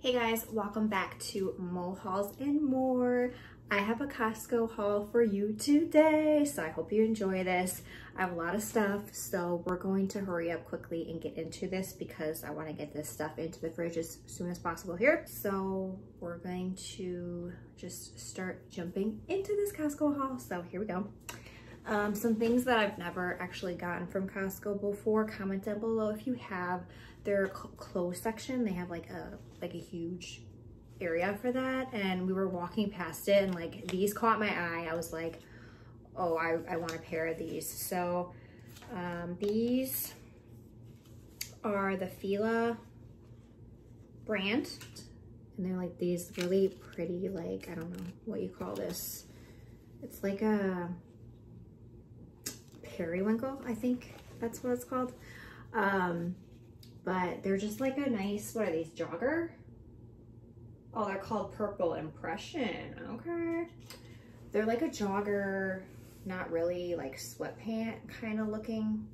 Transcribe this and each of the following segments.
Hey guys, welcome back to Moe Hauls and More. I have a Costco haul for you today, so I hope you enjoy this. I have a lot of stuff, so we're going to hurry up quickly and get into this because I want to get this stuff into the fridge as soon as possible here. So we're going to just start jumping into this Costco haul. So here we go. Um, some things that I've never actually gotten from Costco before, comment down below if you have their clothes section. They have like a like a huge area for that and we were walking past it and like these caught my eye. I was like, oh, I, I want a pair of these. So um, these are the Fila brand and they're like these really pretty like, I don't know what you call this. It's like a periwinkle, I think that's what it's called. Um, but they're just like a nice, what are these, jogger? Oh, they're called Purple Impression, okay. They're like a jogger, not really like sweatpant kind of looking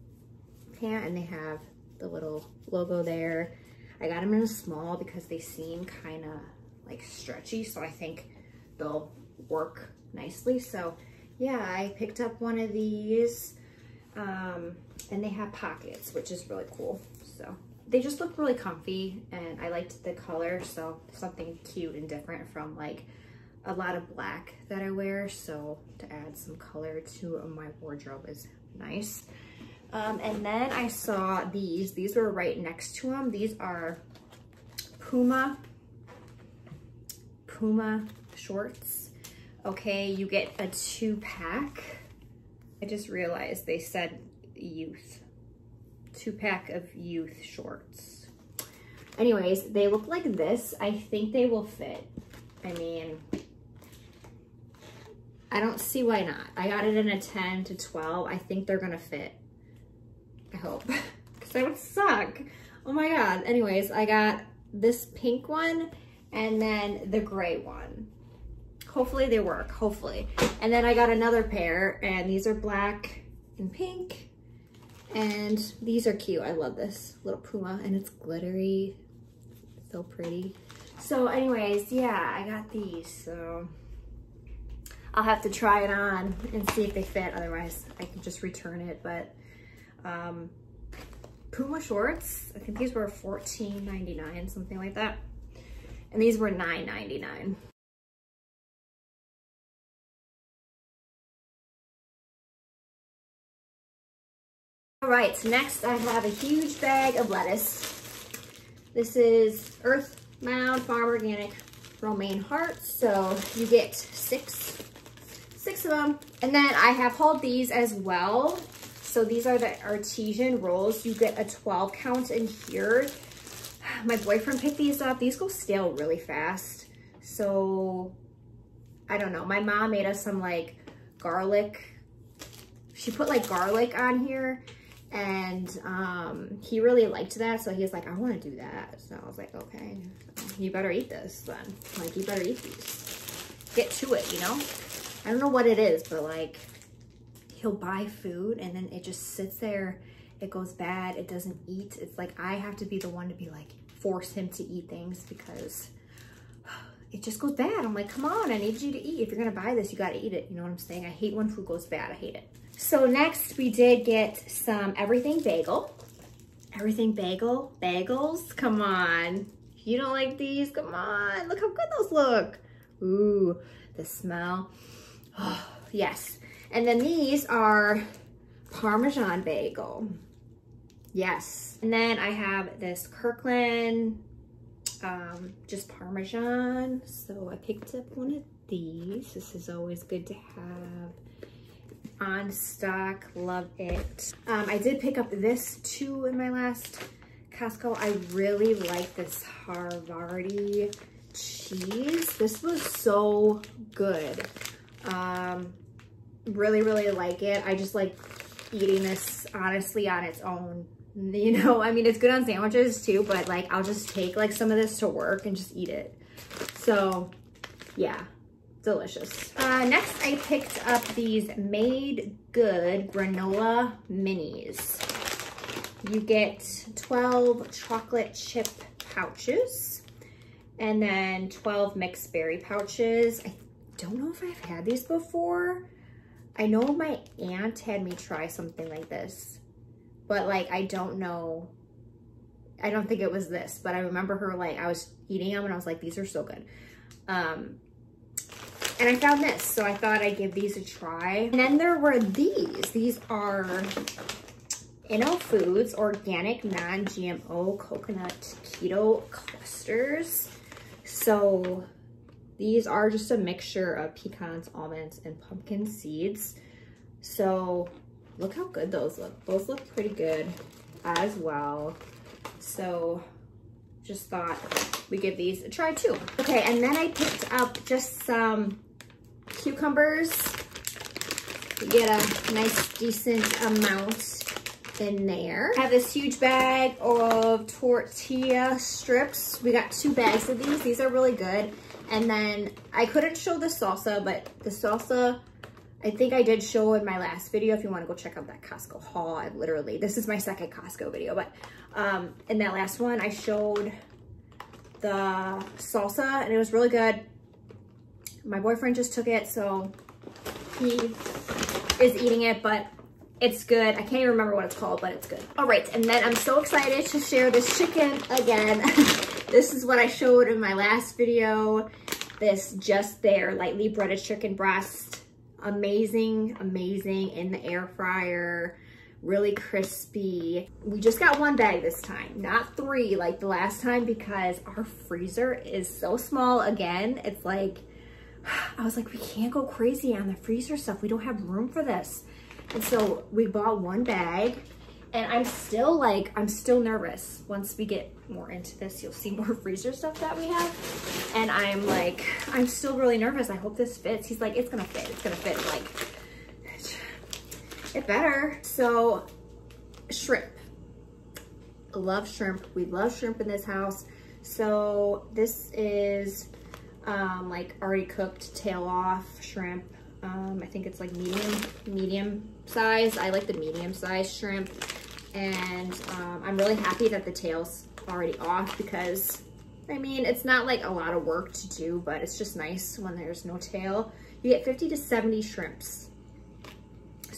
pant, and they have the little logo there. I got them in a small because they seem kind of like stretchy, so I think they'll work nicely. So yeah, I picked up one of these um, and they have pockets, which is really cool. So they just look really comfy and I liked the color. So something cute and different from like a lot of black that I wear. So to add some color to my wardrobe is nice. Um, and then I saw these, these were right next to them. These are Puma, Puma shorts. Okay, you get a two pack I just realized they said youth. Two pack of youth shorts. Anyways, they look like this. I think they will fit. I mean, I don't see why not. I got it in a 10 to 12. I think they're gonna fit. I hope, because that would suck. Oh my God. Anyways, I got this pink one and then the gray one hopefully they work, hopefully. And then I got another pair and these are black and pink. And these are cute. I love this little Puma and it's glittery. So pretty. So anyways, yeah, I got these. So I'll have to try it on and see if they fit. Otherwise, I can just return it. But um, Puma shorts, I think these were $14.99, something like that. And these were $9.99. All right, so next I have a huge bag of lettuce. This is Earth Mound Farm Organic romaine hearts. So you get six, six of them. And then I have hauled these as well. So these are the artesian rolls. You get a 12 count in here. My boyfriend picked these up. These go stale really fast. So I don't know. My mom made us some like garlic. She put like garlic on here and um, he really liked that. So he was like, I want to do that. So I was like, okay, you better eat this then. Like, you better eat these. Get to it, you know? I don't know what it is, but like, he'll buy food and then it just sits there. It goes bad. It doesn't eat. It's like, I have to be the one to be like, force him to eat things because it just goes bad. I'm like, come on, I need you to eat. If you're to buy this, you got to eat it. You know what I'm saying? I hate when food goes bad. I hate it. So next we did get some everything bagel. Everything bagel, bagels, come on. You don't like these, come on. Look how good those look. Ooh, the smell. Oh, yes. And then these are Parmesan bagel. Yes. And then I have this Kirkland, um, just Parmesan. So I picked up one of these. This is always good to have on stock. Love it. Um, I did pick up this too in my last Costco. I really like this Havarti cheese. This was so good. Um, really, really like it. I just like eating this honestly on its own. You know, I mean, it's good on sandwiches too, but like I'll just take like some of this to work and just eat it. So yeah, delicious. Uh, next, I picked up these Made Good Granola Minis. You get 12 chocolate chip pouches. And then 12 mixed berry pouches. I don't know if I've had these before. I know my aunt had me try something like this, but like, I don't know. I don't think it was this, but I remember her like, I was eating them and I was like, these are so good. Um, and I found this, so I thought I'd give these a try. And then there were these. These are Inno Foods Organic Non-GMO Coconut Keto Clusters. So these are just a mixture of pecans, almonds, and pumpkin seeds. So look how good those look. Those look pretty good as well. So just thought we give these a try too. Okay, and then I picked up just some cucumbers. You get a nice decent amount in there. I have this huge bag of tortilla strips. We got two bags of these. These are really good. And then I couldn't show the salsa, but the salsa, I think I did show in my last video. If you want to go check out that Costco haul, I literally, this is my second Costco video, but um, in that last one, I showed the salsa and it was really good. My boyfriend just took it, so he is eating it, but it's good. I can't even remember what it's called, but it's good. All right, and then I'm so excited to share this chicken again. this is what I showed in my last video. This just there lightly breaded chicken breast. Amazing, amazing in the air fryer really crispy. We just got one bag this time, not three like the last time because our freezer is so small again. It's like, I was like, we can't go crazy on the freezer stuff. We don't have room for this. And so we bought one bag and I'm still like, I'm still nervous. Once we get more into this, you'll see more freezer stuff that we have. And I'm like, I'm still really nervous. I hope this fits. He's like, it's gonna fit, it's gonna fit. Like, it better. So shrimp, love shrimp. We love shrimp in this house. So this is um, like already cooked tail off shrimp. Um, I think it's like medium, medium size. I like the medium size shrimp. And um, I'm really happy that the tail's already off because, I mean, it's not like a lot of work to do, but it's just nice when there's no tail. You get 50 to 70 shrimps.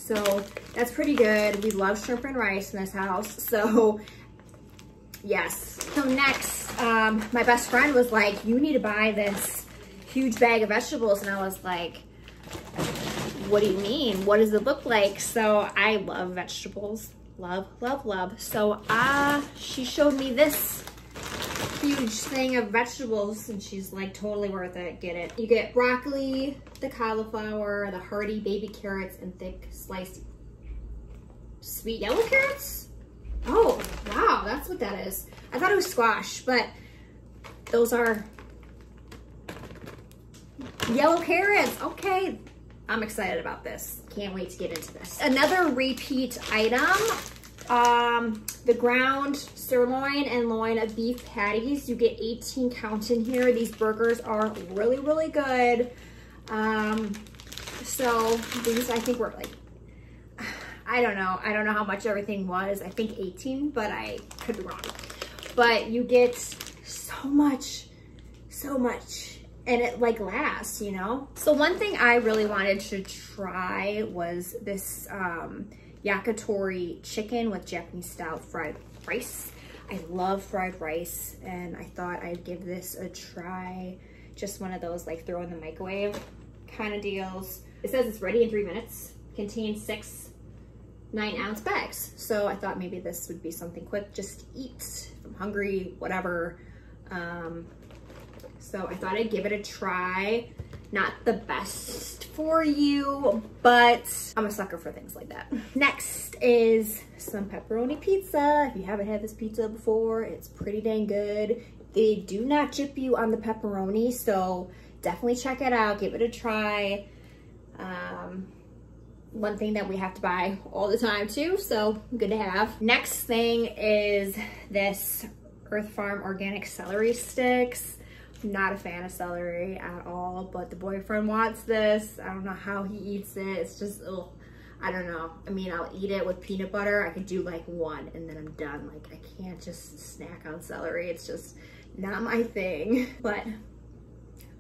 So that's pretty good. We love shrimp and rice in this house. So yes. So next, um, my best friend was like, you need to buy this huge bag of vegetables. And I was like, what do you mean? What does it look like? So I love vegetables. Love, love, love. So uh, she showed me this huge thing of vegetables and she's like totally worth it. Get it. You get broccoli, the cauliflower, the hearty baby carrots, and thick sliced sweet yellow carrots. Oh, wow, that's what that is. I thought it was squash, but those are yellow carrots. Okay, I'm excited about this. Can't wait to get into this. Another repeat item, um, the ground sirloin and loin of beef patties. You get 18 counts in here. These burgers are really, really good. Um, so these I think were like, I don't know. I don't know how much everything was. I think 18, but I could be wrong. But you get so much, so much and it like lasts, you know? So one thing I really wanted to try was this um, yakitori chicken with Japanese style fried rice. I love fried rice and I thought I'd give this a try. Just one of those like throw in the microwave kind of deals. It says it's ready in three minutes, contains six nine ounce bags. So I thought maybe this would be something quick just eat. I'm hungry, whatever. Um, so I thought I'd give it a try. Not the best for you, but I'm a sucker for things like that. Next is some pepperoni pizza. If you haven't had this pizza before, it's pretty dang good. They do not chip you on the pepperoni, so definitely check it out. Give it a try. Um, one thing that we have to buy all the time too, so good to have. Next thing is this Earth Farm organic celery sticks not a fan of celery at all, but the boyfriend wants this. I don't know how he eats it. It's just, ugh, I don't know. I mean, I'll eat it with peanut butter. I could do like one and then I'm done. Like I can't just snack on celery. It's just not my thing, but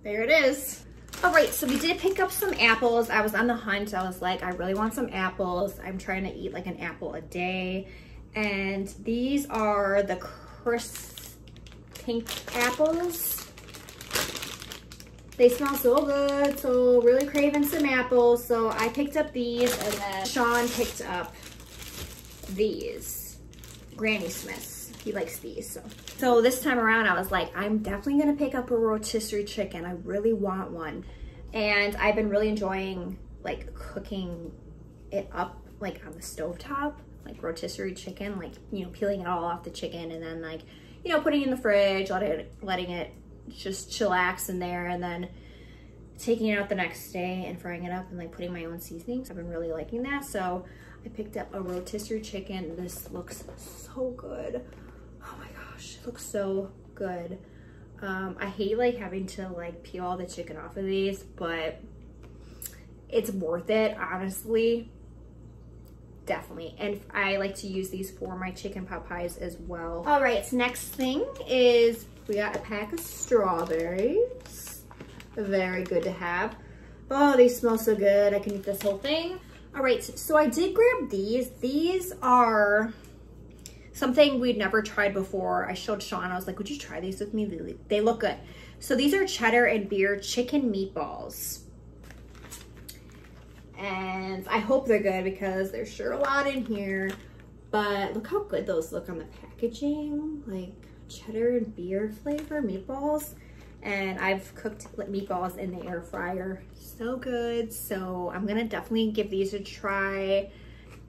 there it is. All right, so we did pick up some apples. I was on the hunt. I was like, I really want some apples. I'm trying to eat like an apple a day. And these are the crisp pink apples. They smell so good, so really craving some apples. So I picked up these and then Sean picked up these Granny Smiths. He likes these, so. So this time around, I was like, I'm definitely gonna pick up a rotisserie chicken. I really want one. And I've been really enjoying like cooking it up like on the stove top, like rotisserie chicken, like, you know, peeling it all off the chicken and then like, you know, putting in the fridge, letting it, letting it just chillax in there and then taking it out the next day and frying it up and like putting my own seasonings. I've been really liking that. So I picked up a rotisserie chicken. This looks so good. Oh my gosh, it looks so good. Um, I hate like having to like peel all the chicken off of these, but it's worth it, honestly. Definitely. And I like to use these for my chicken pot pies as well. All right, so next thing is we got a pack of strawberries. Very good to have. Oh, they smell so good. I can eat this whole thing. All right, so I did grab these. These are something we'd never tried before. I showed Sean, I was like, would you try these with me? They, they look good. So these are cheddar and beer chicken meatballs. And I hope they're good because there's sure a lot in here. But look how good those look on the packaging. Like cheddar and beer flavor meatballs. And I've cooked meatballs in the air fryer. So good. So I'm gonna definitely give these a try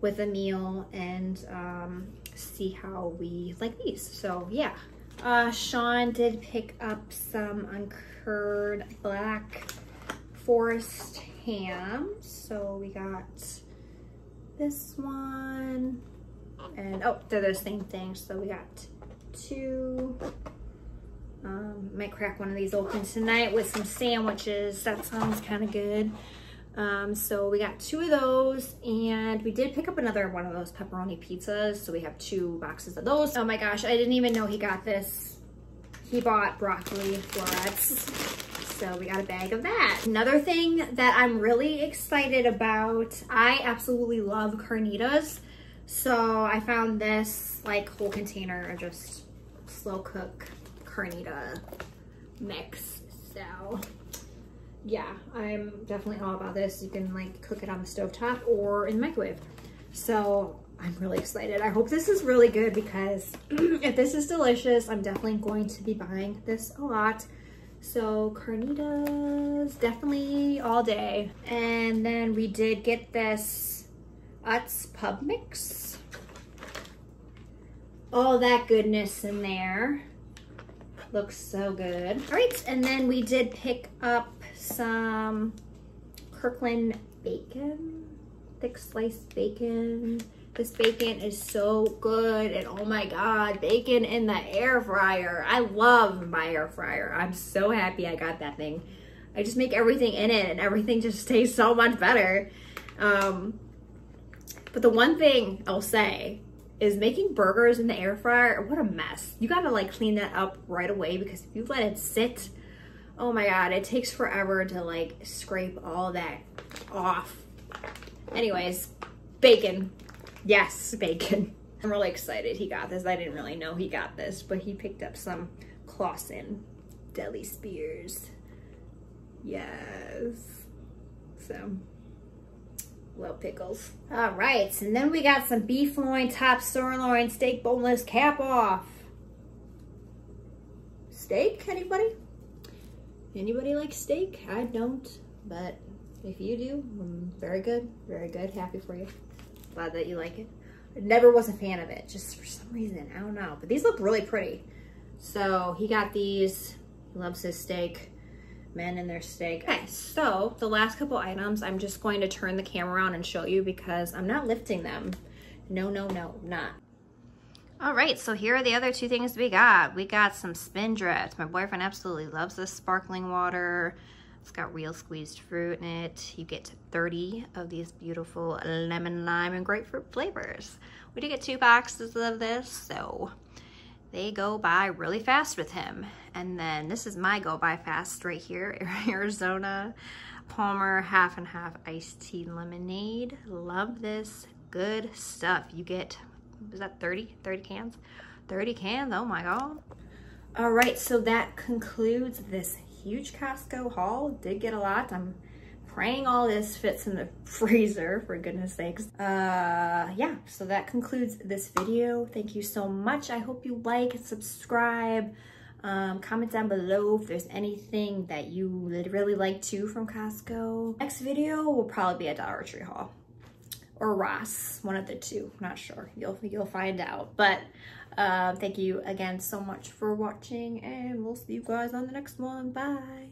with a meal and um, see how we like these. So yeah. Uh, Sean did pick up some uncurd black forest ham. So we got this one and oh, they're the same thing. So we got two. Um, might crack one of these open tonight with some sandwiches. That sounds kind of good. Um, so we got two of those and we did pick up another one of those pepperoni pizzas. So we have two boxes of those. Oh my gosh, I didn't even know he got this. He bought broccoli florets. So we got a bag of that. Another thing that I'm really excited about, I absolutely love carnitas. So I found this like whole container of just slow cook carnita mix. So yeah, I'm definitely all about this. You can like cook it on the stove top or in the microwave. So I'm really excited. I hope this is really good because if this is delicious, I'm definitely going to be buying this a lot. So carnitas, definitely all day. And then we did get this Utz Pub Mix. All that goodness in there. Looks so good. All right, and then we did pick up some Kirkland bacon, thick sliced bacon. This bacon is so good and oh my God, bacon in the air fryer. I love my air fryer. I'm so happy I got that thing. I just make everything in it and everything just tastes so much better. Um, but the one thing I'll say is making burgers in the air fryer, what a mess. You gotta like clean that up right away because if you let it sit, oh my God, it takes forever to like scrape all that off. Anyways, bacon. Yes, bacon. I'm really excited he got this. I didn't really know he got this, but he picked up some Claussen deli spears. Yes. So Love pickles. All right, and then we got some beef loin, top sirloin, steak boneless, cap off. Steak, anybody? Anybody like steak? I don't, but if you do, um, very good, very good. Happy for you. Glad that you like it. I never was a fan of it, just for some reason, I don't know. But these look really pretty. So he got these, he loves his steak men and their steak. Okay, so the last couple items, I'm just going to turn the camera on and show you because I'm not lifting them. No, no, no, not. All right, so here are the other two things we got. We got some Spindrift. My boyfriend absolutely loves this sparkling water. It's got real squeezed fruit in it. You get 30 of these beautiful lemon, lime, and grapefruit flavors. We did get two boxes of this, so they go by really fast with him. And then this is my go by fast right here, Arizona Palmer half and half iced tea lemonade. Love this good stuff. You get, is that 30, 30 cans? 30 cans, oh my God. All right, so that concludes this huge Costco haul. Did get a lot. I'm praying all this fits in the freezer, for goodness sakes. Uh, yeah, so that concludes this video. Thank you so much. I hope you like and subscribe. Um, comment down below if there's anything that you would really like too from Costco. Next video will probably be a Dollar Tree haul or Ross, one of the two. Not sure. You'll you'll find out. But um, thank you again so much for watching, and we'll see you guys on the next one. Bye.